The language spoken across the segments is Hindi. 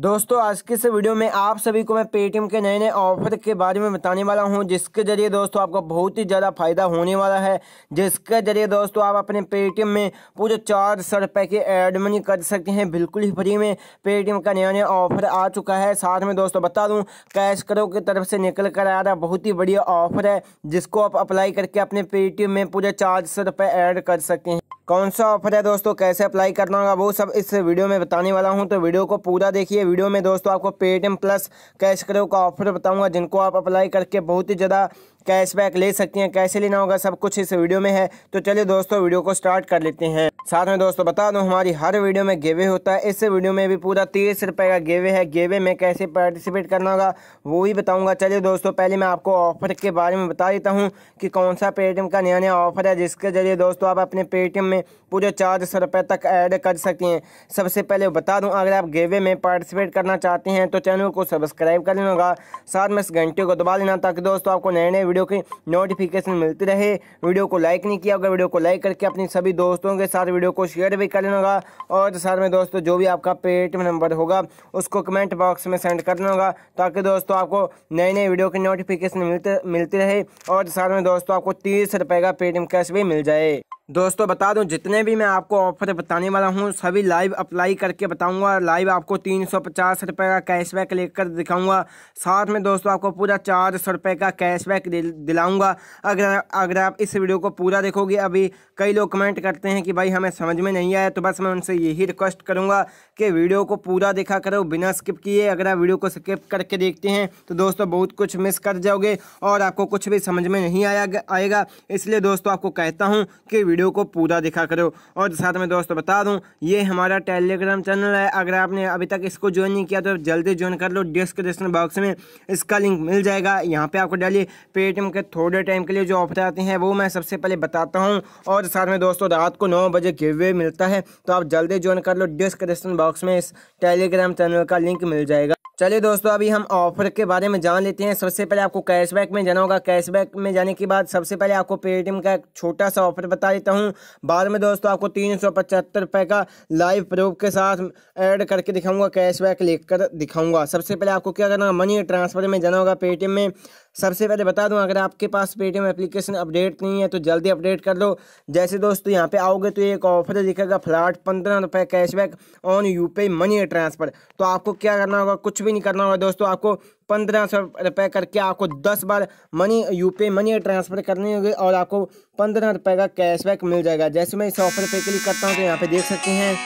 दोस्तों, आज के इस वीडियो में आप सभी को मैं पेटीएम के नए नए ऑफ़र के बारे में बताने वाला हूँ, जिसके ज़रिए दोस्तों आपको बहुत ही ज़्यादा फ़ायदा होने वाला है। जिसके ज़रिए दोस्तों आप अपने पेटीएम में पूरे चार सौ रुपये की एड मनी कर सकते हैं। बिल्कुल ही फ्री में पेटीएम का नया नया ऑफ़र आ चुका है। साथ में दोस्तों बता दूँ, कैश करो की तरफ़ से निकल कर आ रहा बहुत ही बढ़िया ऑफ़र है, जिसको आप अप्लाई करके अपने पेटीएम में पूरे चार सौ रुपये ऐड कर सकते हैं। कौन सा ऑफ़र है दोस्तों? कैसे अप्लाई करना होगा? वो सब इस वीडियो में बताने वाला हूँ। तो वीडियो को पूरा देखिए। वीडियो में दोस्तों आपको पेटीएम प्लस कैश करो का ऑफ़र बताऊँगा, जिनको आप अप्लाई करके बहुत ही ज़्यादा कैशबैक ले सकती हैं, कैसे लेना होगा, सब कुछ इस वीडियो में है। तो चलिए दोस्तों, वीडियो को स्टार्ट कर लेते हैं। साथ में दोस्तों, बता दूँ, हमारी हर वीडियो में गेवे होता है। इस वीडियो में भी पूरा तीस रुपए का गेवे है। गेवे में कैसे पार्टिसिपेट करना होगा, वो ही बताऊँगा। चलिए दोस्तों, पहले मैं आपको ऑफ़र के बारे में बता देता हूँ कि कौन सा पेटीएम का नया नया ऑफ़र है, जिसके ज़रिए दोस्तों आप अपने पेटीएम में पूरे चार सौ रुपये तक ऐड कर सकती हैं। सबसे पहले बता दूँ, अगर आप गेवे में पार्टिसिपेट करना चाहते हैं तो चैनल को सब्सक्राइब कर लेना होगा। साथ में इस घंटे को दबा लेना ताकि दोस्तों आपको नए नए वीडियो की नोटिफिकेशन मिलती रहे। वीडियो को लाइक नहीं किया होगा वीडियो को लाइक करके अपनी सभी दोस्तों के साथ वीडियो को शेयर भी कर लेना और साथ में दोस्तों, जो भी आपका पेटीएम नंबर होगा, उसको कमेंट बॉक्स में सेंड कर होगा, ताकि दोस्तों आपको नए नए वीडियो की नोटिफिकेशन मिलते, मिलती रहे। और साथ में दोस्तों, आपको तीस रुपये का पेटीएम कैश भी मिल जाए। दोस्तों, बता दूँ, जितने भी मैं आपको ऑफ़र बताने वाला हूँ, सभी लाइव अप्लाई करके बताऊँगा। लाइव आपको तीन सौ पचास रुपये का कैशबैक लेकर दिखाऊँगा। साथ में दोस्तों, आपको पूरा चार सौ रुपये का कैशबैक दिलाऊँगा। अगर अगर आप इस वीडियो को पूरा देखोगे, अभी कई लोग कमेंट करते हैं कि भाई, हमें समझ में नहीं आया तो बस मैं उनसे यही रिक्वेस्ट करूँगा कि वीडियो को पूरा देखा करो, बिना स्किप किए। अगर आप वीडियो को स्किप करके देखते हैं तो दोस्तों, बहुत कुछ मिस कर जाओगे और आपको कुछ भी समझ में नहीं आया, आएगा। इसलिए दोस्तों, आपको कहता हूँ कि वीडियो को पूरा दिखा करो। और साथ में दोस्तों बता दूँ, ये हमारा टेलीग्राम चैनल है। अगर आपने अभी तक इसको ज्वाइन नहीं किया तो जल्दी ज्वाइन कर लो। डिस्क्रिप्शन बॉक्स में इसका लिंक मिल जाएगा। यहाँ पे आपको डेली पेटीएम के थोड़े टाइम के लिए जो ऑफ़र आते हैं, वो मैं सबसे पहले बताता हूँ। और साथ में दोस्तों, रात को नौ बजे गिवे मिलता है तो आप जल्दी ज्वाइन कर लो। डिस्क्रिप्शन बॉक्स में इस टेलीग्राम चैनल का लिंक मिल जाएगा। चलिए दोस्तों, अभी हम ऑफ़र के बारे में जान लेते हैं। सबसे पहले आपको कैशबैक में जाना होगा। कैशबैक में जाने के बाद सबसे पहले आपको पेटीएम का एक छोटा सा ऑफ़र बता देता हूँ। बाद में दोस्तों, आपको तीन सौ पचहत्तर रुपये का लाइव प्रूफ के साथ ऐड करके दिखाऊँगा कैशबैक लेकर दिखाऊँगा। सबसे पहले आपको क्या करना मनी ट्रांसफ़र में जाना होगा पेटीएम में। सबसे पहले बता दूँ, अगर आपके पास पेटीएम एप्लीकेशन अपडेट नहीं है तो जल्दी अपडेट कर लो। जैसे दोस्तों, यहाँ पे आओगे तो एक ऑफ़र दिखेगा फ्लैट पंद्रह रुपये cashback on UPI money transfer तो आपको क्या करना होगा? कुछ भी नहीं करना होगा दोस्तों, आपको पंद्रह सौ रुपये करके आपको दस बार मनी यूपी मनी ट्रांसफ़र करनी होगी और आपको पंद्रह रुपये का कैशबैक मिल जाएगा। जैसे मैं इस ऑफ़र पे क्लिक करता हूँ तो यहाँ पे देख सकते हैं।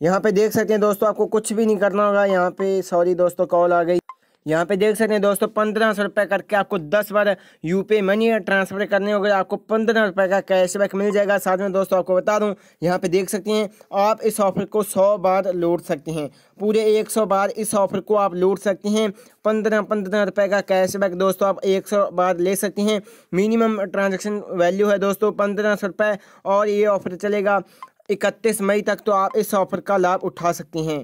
यहाँ पे देख सकते हैं दोस्तों, आपको कुछ भी नहीं करना होगा। यहाँ पे सॉरी दोस्तों कॉल आ गई। यहाँ पे देख सकते हैं दोस्तों, पंद्रह सौ रुपये करके आपको दस बार यूपी मनी ट्रांसफ़र करने होंगे। आपको पंद्रह रुपये का कैशबैक मिल जाएगा। साथ में दोस्तों, आपको बता दूँ, यहाँ पे देख सकते हैं, आप इस ऑफ़र को सौ बार लौट सकते हैं। पूरे एक सौ बार इस ऑफ़र को आप लौट सकते हैं। पंद्रह पंद्रह रुपये का कैशबैक दोस्तों, आप एक सौ बार ले सकते हैं। मिनिमम ट्रांजेक्शन वैल्यू है दोस्तों, पंद्रह सौ रुपये और ये ऑफ़र चलेगा इकतीस मई तक तो आप इस ऑफ़र का लाभ उठा सकते हैं।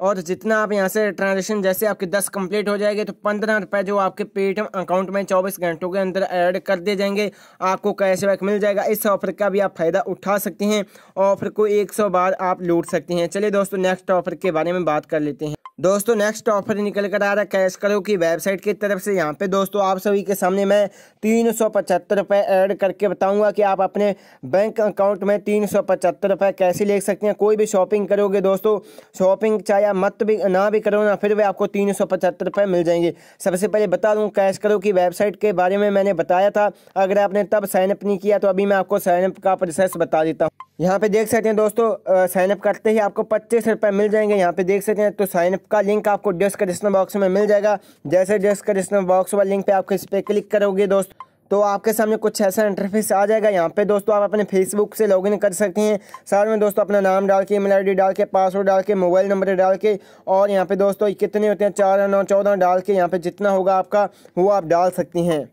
और जितना आप यहाँ से ट्रांजेक्शन जैसे आपके दस कंप्लीट हो जाएँगे तो पंद्रह रुपये जो आपके पेटीएम अकाउंट में चौबीस घंटों के अंदर ऐड कर दिए जाएँगे। आपको कैशबैक मिल जाएगा। इस ऑफ़र का भी आप फ़ायदा उठा सकते हैं। ऑफ़र को एक सौ बार आप लूट सकते हैं। चलिए दोस्तों नेक्स्ट ऑफ़र के बारे में बात कर लेते हैं। दोस्तों नेक्स्ट ऑफ़र निकल कर आ रहा है कैश करो की वेबसाइट की तरफ़ से। यहाँ पे दोस्तों, आप सभी के सामने मैं तीन सौ पचहत्तर रुपये ऐड करके बताऊँगा कि आप अपने बैंक अकाउंट में तीन सौ पचहत्तर रुपये कैसे ले सकते हैं। कोई भी शॉपिंग करोगे दोस्तों शॉपिंग चाहे आप मत भी, ना भी करो ना, फिर भी आपको तीन सौ पचहत्तर रुपये मिल जाएँगे। सबसे पहले बता दूँ कैश करो की वेबसाइट के बारे में मैंने बताया था। अगर आपने तब साइनअप नहीं किया तो अभी मैं आपको साइनअप का प्रोसेस बता देता हूँ। यहाँ पे देख सकते हैं दोस्तों साइनअप करते ही आपको पच्चीस रुपये मिल जाएँगे। यहाँ पे देख सकते हैं तो साइनअप का लिंक आपको डिस्क्रिप्शन बॉक्स में मिल जाएगा। जैसे डिस्क्रिप्शन बॉक्स वाले लिंक पे आपको इस पर क्लिक करोगे दोस्त तो आपके सामने कुछ ऐसा इंटरफेस आ जाएगा। यहाँ पे दोस्तों, आप अपने फेसबुक से लॉगिन कर सकते हैं। साथ में दोस्तों, अपना नाम डाल के ईमेल आईडी डाल के पासवर्ड डाल के मोबाइल नंबर डाल के, और यहाँ पे दोस्तों कितने होते हैं? चार, नौ, चौदह डाल के यहाँ पे जितना होगा आपका, वो आप डाल सकती हैं।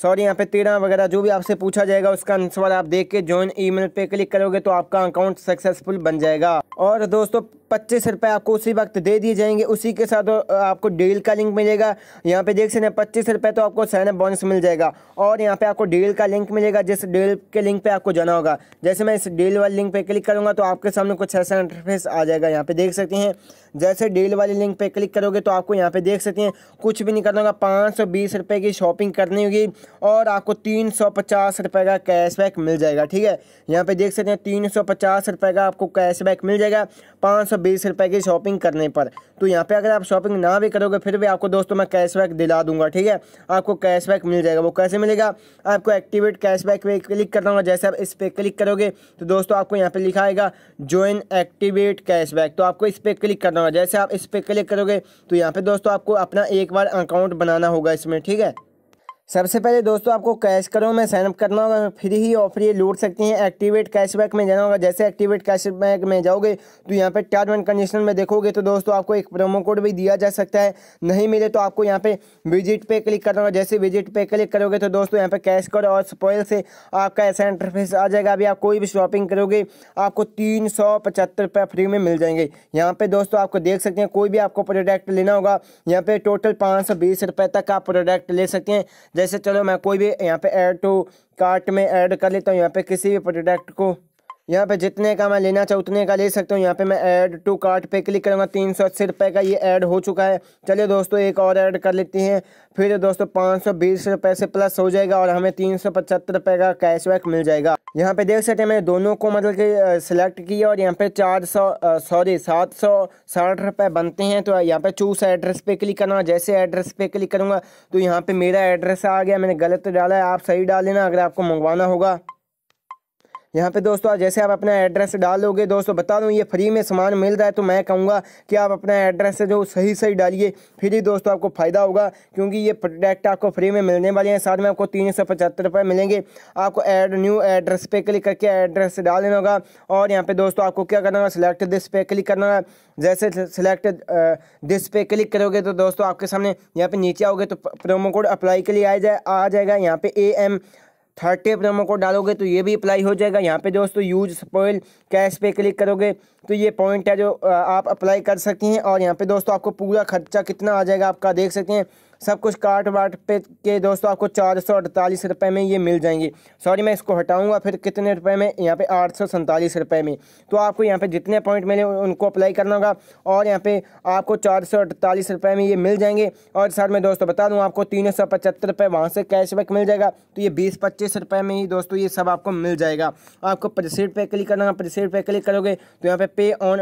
सॉरी, यहाँ पे तेरह वगैरह जो भी आपसे पूछा जाएगा, उसका आंसर आप देख के ज्वाइन ईमेल पे क्लिक करोगे तो आपका अकाउंट सक्सेसफुल बन जाएगा। और दोस्तों पच्चीस रुपये आपको उसी वक्त दे दिए जाएँगे। उसी के साथ आपको डील का लिंक मिलेगा। यहाँ पे देख सकते हैं, पच्चीस रुपये तो आपको सैनअप बोनस मिल जाएगा। और यहाँ पे आपको डील का लिंक मिलेगा, जिस डील के लिंक पे आपको जाना होगा। जैसे मैं इस डील वाले लिंक पे क्लिक करूँगा तो आपके सामने कुछ ऐसा इंटरफेस आ जाएगा। यहाँ पे देख सकते हैं, जैसे डील वाले लिंक पे क्लिक करोगे तो आपको यहाँ पे देख सकते हैं, कुछ भी नहीं करना होगा। पाँच सौ बीस की शॉपिंग करनी होगी और आपको तीन सौ पचास का कैशबैक मिल जाएगा, ठीक है? यहाँ पे देख सकते हैं, तीन सौ पचास रुपये का आपको कैशबैक मिल जाएगा। पाँच सौ बीस रुपए की शॉपिंग करने पर। तो यहाँ पे अगर आप शॉपिंग ना भी करोगे, फिर भी आपको दोस्तों मैं कैशबैक दिला दूँगा, ठीक है? आपको कैशबैक मिल जाएगा। वो कैसे मिलेगा? आपको एक्टिवेट कैशबैक पे क्लिक करना होगा। जैसे आप इस पर क्लिक करोगे तो दोस्तों आपको यहाँ पे लिखा आएगा ज्वाइन एक्टिवेट कैशबैक तो आपको इस पर क्लिक करना होगा। जैसे आप इस पर क्लिक करोगे तो यहाँ पे दोस्तों आपको अपना एक बार अकाउंट बनाना होगा इसमें, ठीक है? सबसे पहले दोस्तों आपको कैश करो, में साइनअप करना होगा, फ्री ही ऑफ़र ये लूट सकती हैं। एक्टिवेट कैशबैक में जाना होगा। जैसे एक्टिवेट कैशबैक में जाओगे तो यहाँ पे टर्म एंड कंडीशन में देखोगे तो दोस्तों आपको एक प्रोमो कोड भी दिया जा सकता है। नहीं मिले तो आपको यहाँ पे विज़िट पे क्लिक करना होगा। जैसे विज़िट पे क्लिक करोगे तो दोस्तों यहाँ पे कैश करो और स्पॉयल से आपका ऐसा इंटरफेस आ जाएगा। अभी आप कोई भी शॉपिंग करोगे, आपको तीन सौ पचहत्तर रुपये फ्री में मिल जाएँगे। यहाँ पे दोस्तों आपको देख सकते हैं, कोई भी आपको प्रोडक्ट लेना होगा, यहाँ पे टोटल पाँच सौ बीस तक आप प्रोडक्ट ले सकते हैं। जैसे चलो मैं कोई भी यहाँ पे ऐड टू कार्ट में ऐड कर लेता हूँ, यहाँ पे किसी भी प्रोडक्ट को। यहाँ पे जितने का मैं लेना चाहूँ, उतने का ले सकता हूँ। यहाँ पे मैं ऐड टू कार्ट पे क्लिक करूँगा, तीन सौ अस्सी रुपये का ये ऐड हो चुका है। चलिए दोस्तों, एक और ऐड कर लेते हैं। फिर दोस्तों, पाँच सौ बीस रुपये से प्लस हो जाएगा और हमें तीन सौ पचहत्तर रुपये का कैशबैक मिल जाएगा। यहाँ पे देख सकते हैं मैंने दोनों को मतलब कि सिलेक्ट किया और यहाँ पे चार सौ सॉरी सात सौ साठ रुपये बनते हैं। तो यहाँ पे चूस एड्रेस पे क्लिक करना, जैसे एड्रेस पे क्लिक करूँगा तो यहाँ पे मेरा एड्रेस आ गया, मैंने गलत डाला है, आप सही डाल लेना अगर आपको मंगवाना होगा। यहाँ पे दोस्तों जैसे आप अपना एड्रेस डालोगे, दोस्तों, बता दूँ, ये फ्री में सामान मिल रहा है तो मैं कहूँगा कि आप अपना एड्रेस जो सही सही डालिए, फिर ही दोस्तों आपको फ़ायदा होगा, क्योंकि ये प्रोडक्ट आपको फ्री में मिलने वाले हैं। साथ में आपको तीन सौ पचहत्तर रुपये मिलेंगे। आपको एड न्यू एड्रेस पे क्लिक करके एड्रेस डाल देना होगा, और यहाँ पे दोस्तों आपको क्या करना होगा सिलेक्ट दिस पे क्लिक करना होगा। जैसे सिलेक्ट दिस पे क्लिक करोगे तो दोस्तों आपके सामने यहाँ पे नीचे आओगे तो प्रोमो कोड अप्लाई के लिए आ जाए, आ जाएगा। यहाँ पे A M thirty promo code डालोगे तो ये भी अप्लाई हो जाएगा। यहाँ पे दोस्तों यूज़ स्पॉइल कैश पे क्लिक करोगे तो ये पॉइंट है जो आप अप्लाई कर सकते हैं और यहाँ पे दोस्तों आपको पूरा खर्चा कितना आ जाएगा आपका देख सकते हैं। सब कुछ काट वाट पे के दोस्तों, आपको चार सौ अड़तालीस रुपये में ये मिल जाएँगे। सॉरी मैं इसको हटाऊँगा, फिर कितने रुपए में? यहाँ पे आठ सौ सैंतालीस रुपये में। तो आपको यहाँ पे जितने पॉइंट मिले उनको अप्लाई करना होगा और यहाँ पे आपको चार सौ अड़तालीस रुपये में ये मिल जाएँगे। और सर मैं दोस्तों, बता दूँ आपको तीन सौ पचहत्तर रुपये वहाँ से कैशबैक मिल जाएगा। तो ये बीस पच्चीस रुपये में ही दोस्तों, ये सब आपको मिल जाएगा। आपको प्रिसीड पे क्लिक करना प्रिसीड पे क्लिक करोगे तो यहाँ पे पे ऑन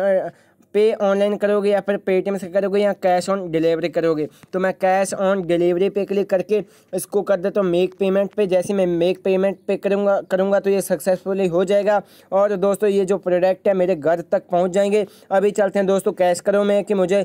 पे ऑनलाइन करोगे या फिर पेटीएम से करोगे या कैश ऑन डिलीवरी करोगे? तो मैं कैश ऑन डिलीवरी पे क्लिक करके इसको कर देता हूँ मेक पेमेंट पे। जैसे मैं मेक पेमेंट पे करूँगा करूँगा तो ये सक्सेसफुली हो जाएगा। और दोस्तों, ये जो प्रोडक्ट है मेरे घर तक पहुँच जाएँगे। अभी चलते हैं दोस्तों, कैश करो में कि मुझे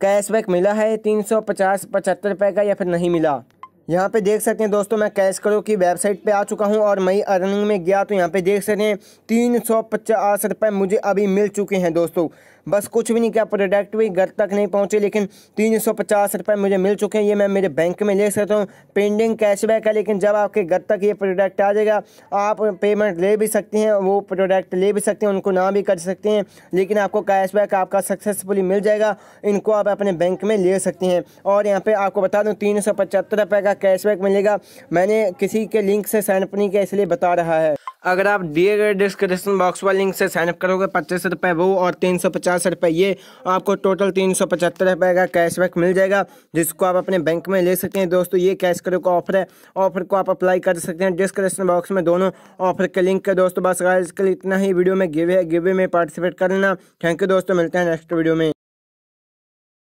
कैशबैक मिला है तीन सौ पचास पचहत्तर का या फिर नहीं मिला? यहाँ पे देख सकते हैं दोस्तों, मैं कैश करो की वेबसाइट पे आ चुका हूँ और मई अर्निंग में गया तो यहाँ पे देख सकते हैं तीन सौ पचास रुपये मुझे अभी मिल चुके हैं दोस्तों। बस कुछ भी नहीं किया प्रोडक्ट भी घर तक नहीं पहुँचे, लेकिन तीन सौ पचास रुपये मुझे मिल चुके हैं। ये मैं मेरे बैंक में ले सकता हूँ। पेंडिंग कैशबैक है, लेकिन जब आपके घर तक ये प्रोडक्ट आ जाएगा, आप पेमेंट ले भी सकते हैं, वो प्रोडक्ट ले भी सकते हैं, उनको ना भी कर सकते हैं, लेकिन आपको कैशबैक आपका सक्सेसफुली मिल जाएगा। इनको आप अपने बैंक में ले सकते हैं। और यहाँ पर आपको बता दूँ, तीन सौ पचहत्तर रुपये का कैशबैक मिलेगा। मैंने किसी के लिंक से साइन अप नहीं किया, इसलिए बता रहा है। अगर आप दिए गए डिस्क्रिप्शन बॉक्स वाले लिंक से साइनअप करोगे, पच्चीस रुपये वो और तीन सौ पचास रुपये ये आपको टोटल तीन सौ पचहत्तर रुपये का कैशबैक मिल जाएगा, जिसको आप अपने बैंक में ले सकते हैं। दोस्तों, ये कैश करो का ऑफ़र है। ऑफ़र को आप अप्लाई कर सकते हैं। डिस्क्रिप्शन बॉक्स में दोनों ऑफ़र के लिंक है। दोस्तों, बस आज कल इतना ही। वीडियो में गिवे है। गिवे में पार्टिसिपेट कर लेना। थैंक यू दोस्तों। मिलते हैं नेक्स्ट वीडियो में।